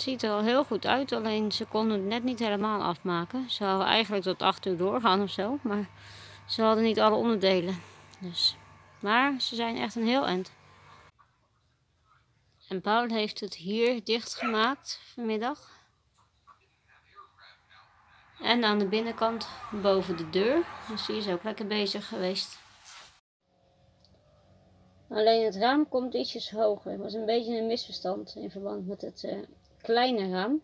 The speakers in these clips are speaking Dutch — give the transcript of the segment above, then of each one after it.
Ziet er al heel goed uit, alleen ze konden het net niet helemaal afmaken. Ze hadden eigenlijk tot 8 uur doorgaan of zo, maar ze hadden niet alle onderdelen. Dus. Maar ze zijn echt een heel eind. En Paul heeft het hier dichtgemaakt vanmiddag. En aan de binnenkant boven de deur. Dus die is ook lekker bezig geweest. Alleen het raam komt ietsjes hoger. Het was een beetje een misverstand in verband met het uh, kleine raam.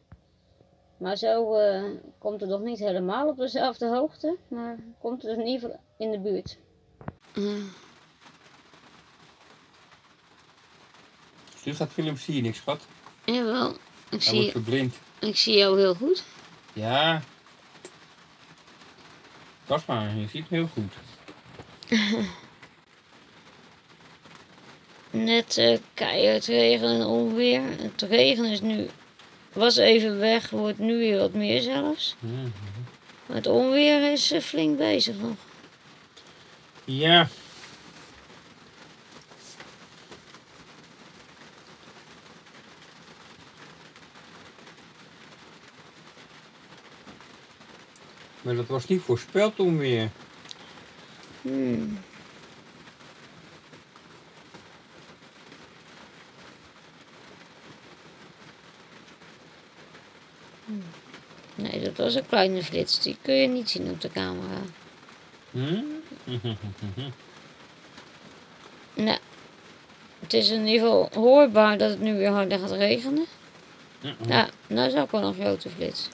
Maar zo uh, komt het nog niet helemaal op dezelfde hoogte. Maar komt het in ieder geval in de buurt. Mm. Je gaat filmen zie je niks, schat. Jawel. Ik Hij zie, wordt verblind. ik zie jou heel goed. Ja. Pas maar, je ziet me heel goed. Net uh, keihard regen en onweer. Het regen is nu, was even weg, wordt nu weer wat meer zelfs. Mhm. Maar het onweer is uh, flink bezig nog. Ja. Maar dat was niet voorspeld onweer. Hmm. Nee, dat was een kleine flits. Die kun je niet zien op de camera. Hm? Nee. Het is in ieder geval hoorbaar dat het nu weer harder gaat regenen. Ja, nou is ook wel een grote flits.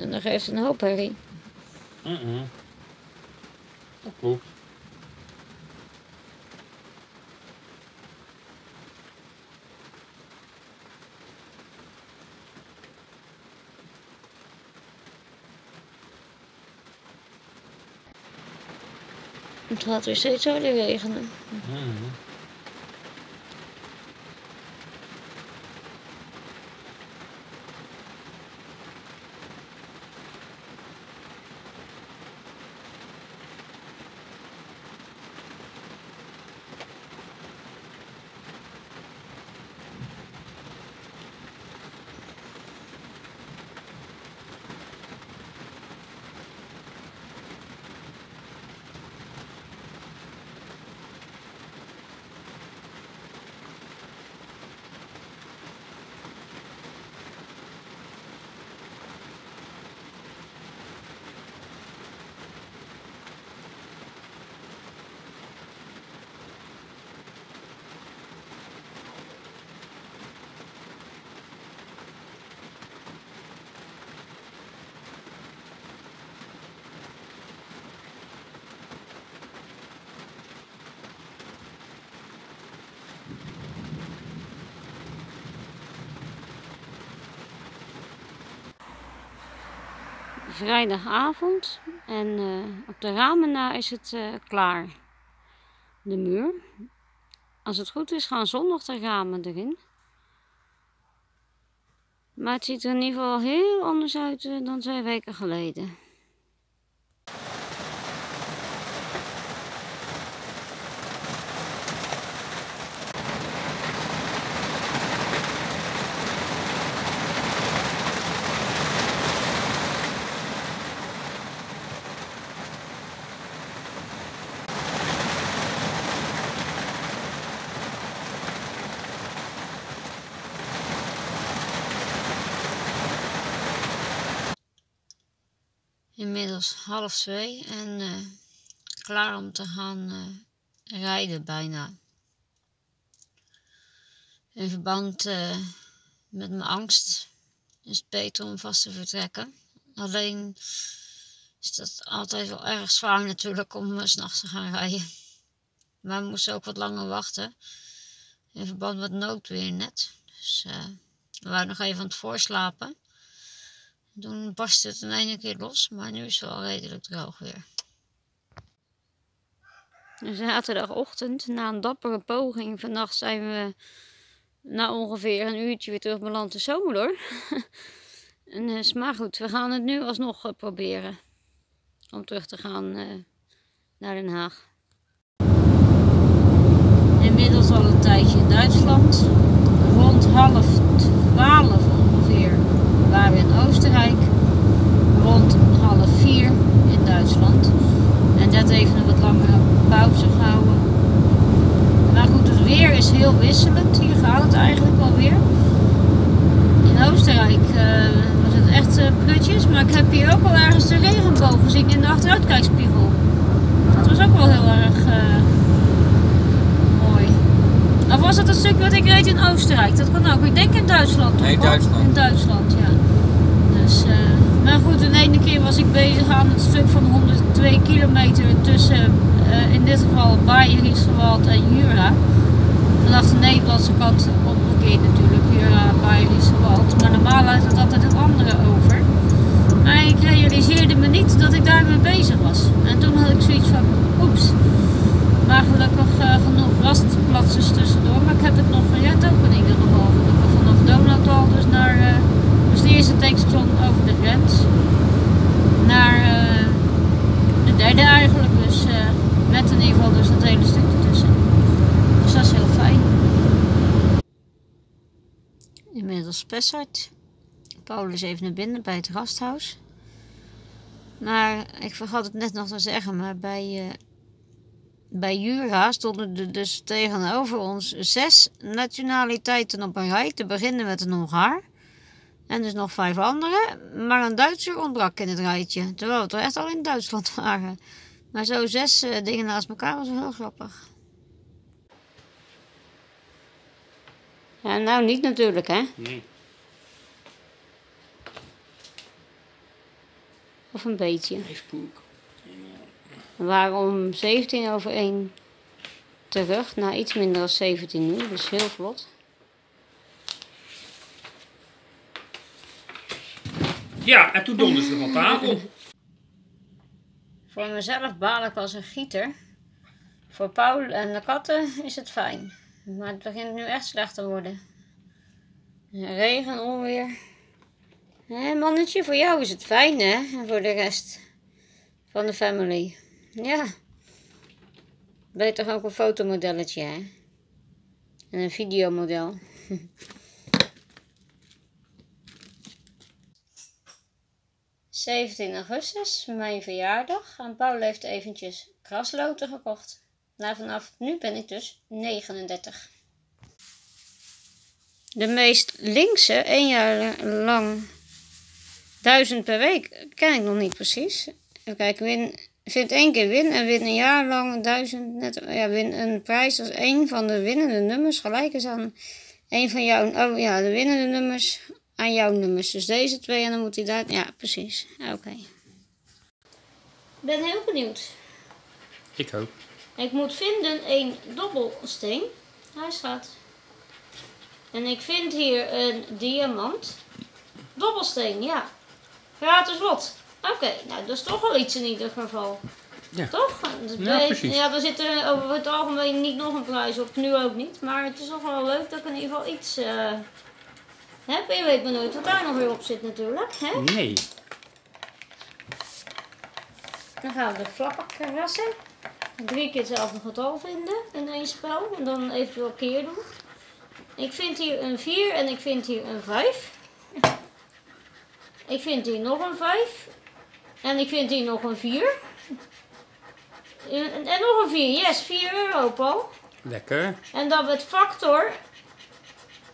En dan geeft het een hoop herrie. Mhm. Dat klopt. Het gaat weer steeds harder regenen. Mhm. Vrijdagavond en eh, op de ramen na is het eh, klaar. De muur. Als het goed is gaan zondag de ramen erin. Maar het ziet er in ieder geval heel anders uit eh, dan twee weken geleden. Inmiddels half twee en eh, klaar om te gaan eh, rijden bijna. In verband eh, met mijn angst is het beter om vast te vertrekken. Alleen is dat altijd wel erg zwaar natuurlijk om uh, s'nachts te gaan rijden. Maar we moesten ook wat langer wachten. In verband met noodweer net. Dus we waren nog even aan het voorslapen. Toen barstte het in één keer los, maar nu is het wel redelijk droog weer. Zaterdagochtend, na een dappere poging, vannacht zijn we na ongeveer een uurtje weer terug beland in Zomerdoor. en, uh, maar goed, we gaan het nu alsnog uh, proberen om terug te gaan uh, naar Den Haag. Inmiddels al een tijdje in Duitsland. Rond half twaalf waren we in Oostenrijk. Rond half vier in Duitsland. En dat even een wat langere pauze gehouden. Maar goed, het weer is heel wisselend. Hier gaat het eigenlijk wel weer. In Oostenrijk uh, was het echt uh, prutjes. Maar ik heb hier ook al ergens de regenboog gezien in de achteruitkijkspiegel. Dat was ook wel heel erg uh, mooi. Of was dat het stuk wat ik reed in Oostenrijk? Dat kan ook. Ik denk in Duitsland. Nee, Duitsland. In Duitsland, ja. Dus, maar goed, de ene keer was ik bezig aan het stuk van 102 kilometer tussen, uh, in dit geval Bayerische en Jura. Vanaf de Nederlandse kant omgekeerd natuurlijk, Jura, Bayerische Maar normaal had het altijd het andere over. Maar ik realiseerde me niet dat ik daarmee bezig was. En toen had ik zoiets van, oeps. Maar gelukkig uh, genoeg rastplatsers tussendoor heb het nog gered ook in ieder geval. Gelukkig vanaf Donautal dus naar... Uh, dus de eerste tankstation over de grens. Naar uh, de derde eigenlijk. Dus uh, met in ieder geval dus dat hele stuk ertussen. Dus dat is heel fijn. Inmiddels Spessart. Paul is even naar binnen bij het rasthuis. Maar ik vergat het net nog te zeggen, maar bij, uh, bij Jura stonden er dus tegenover ons zes nationaliteiten op een rij. Te beginnen met een Hongaar. En dus nog vijf andere. Maar een Duitser ontbrak in het rijtje. Terwijl we toch echt al in Duitsland waren. Maar zo zes uh, dingen naast elkaar was wel heel grappig. Ja, nou niet natuurlijk, hè? Nee. Of een beetje. Nee, spook. We waren om 17 over 1 terug. Nou, iets minder dan 17 nu, dus heel vlot. Ja, en toen donderde ze van tafel. Voor mezelf baal ik als een gieter. Voor Paul en de katten is het fijn. Maar het begint nu echt slecht te worden. Regen, onweer. Hé mannetje, voor jou is het fijn hè? En voor de rest van de family. Ja. Ben je toch ook een fotomodelletje hè? En een videomodel. 17 augustus, mijn verjaardag. En Paul heeft eventjes krasloten gekocht. Nou, vanaf nu ben ik dus 39. De meest linkse, één jaar lang, 1000 per week, ken ik nog niet precies. Even kijken, win, vind één keer win en win een jaar lang 1000, net, ja, win een prijs als één van de winnende nummers gelijk is aan een van jouw, oh ja, de winnende nummers aan jouw nummers. Dus deze twee en dan moet hij daar... Ja, precies. Oké. Ik ben heel benieuwd. Ik ook. Ik moet vinden een dobbelsteen. Hij staat. En ik vind hier een diamant. Dobbelsteen, ja. Gratis lot. Oké, nou dat is toch wel iets in ieder geval. Ja. Toch? Ja, bij- precies. ja, er zit er over het algemeen niet nog een prijs op. Nu ook niet. Maar het is toch wel leuk dat ik in ieder geval iets eh, heb. Je weet maar nooit wat daar nog weer op zit natuurlijk. Hè? Nee. Dan gaan we de vlakken krassen. Drie keer hetzelfde getal vinden in één spel. En dan eventueel keer doen. Ik vind hier een 4 en ik vind hier een 5. Ik vind hier nog een 5. En ik vind hier nog een 4. En, en nog een 4. Yes, 4 euro, Paul. Lekker. En dan met factor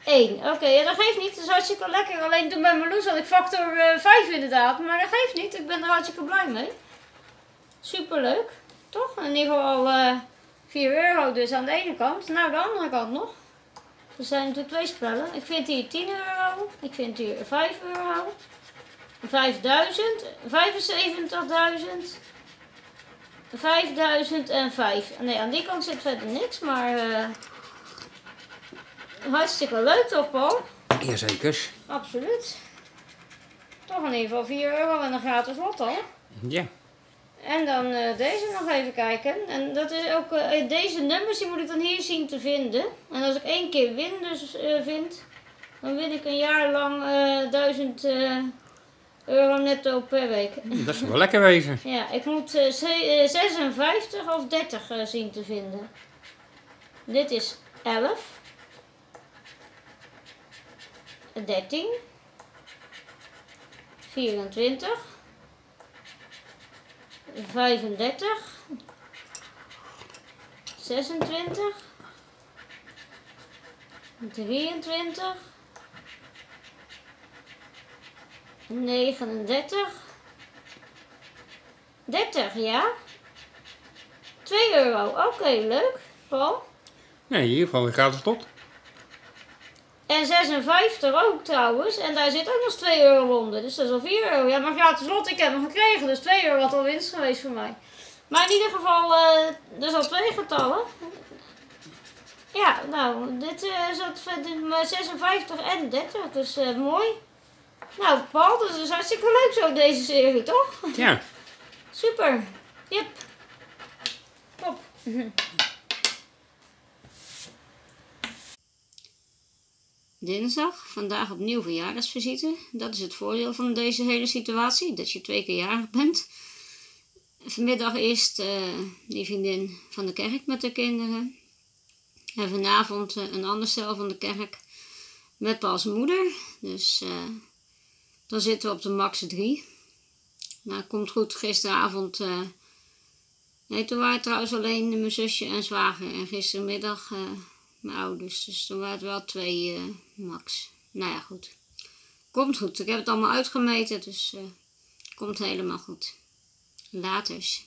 1. Oké, ja, dat geeft niet. Dat is hartstikke lekker. Alleen toen bij Marloes had ik factor eh, 5 inderdaad. Maar dat geeft niet. Ik ben er hartstikke blij mee. Superleuk. Toch? In ieder geval eh 4 euro dus aan de ene kant. Nou, de andere kant nog. Er zijn natuurlijk twee spellen. Ik vind hier 10 euro. Ik vind hier 5 euro. 5000. 75.000. 5005. Nee, aan die kant zit verder niks, maar eh, hartstikke leuk toch, Paul? Jazeker. Absoluut. Toch in ieder geval 4 euro en een gratis lotto. Ja. En dan eh, deze nog even kijken. En dat is ook, eh, deze nummers die moet ik dan hier zien te vinden. En als ik één keer win dus vind, dan win ik een jaar lang eh 1000 eh, euro netto per week. Dat zou wel lekker wezen. Ja, ik moet eh, ze- eh, 56 of 30 eh, zien te vinden. Dit is 11. 13. 24. 35. 26. 23. 39. 30, ja? 2 euro, oké, leuk. Paul. Nee, in ieder geval een gratis tot. En 56 ook trouwens. En daar zit ook nog 2 euro onder. Dus dat is al 4 euro. Ja, maar gratis lot, ik heb hem gekregen. Dus 2 euro had al winst geweest voor mij. Maar in ieder geval, eh dat is al twee getallen. Ja, nou, dit eh zat met 56 en 30. Dus eh, mooi. Nou, Paul, dat is hartstikke leuk zo deze serie, toch? Ja. Super. Yep. Top. Dinsdag, vandaag opnieuw verjaardagsvisite. Dat is het voordeel van deze hele situatie, dat je twee keer jarig bent. Vanmiddag eerst eh, die vriendin van de kerk met de kinderen. En vanavond eh, een ander stel van de kerk met Paul's moeder. Dus eh, dan zitten we op de max 3. Nou, komt goed. Gisteravond. eh nee, toen waren trouwens alleen mijn zusje en zwager. En gistermiddag eh, mijn ouders. Dus toen waren het wel twee eh, max. Nou ja, goed. Komt goed. Ik heb het allemaal uitgemeten. Dus komt helemaal goed. Laters.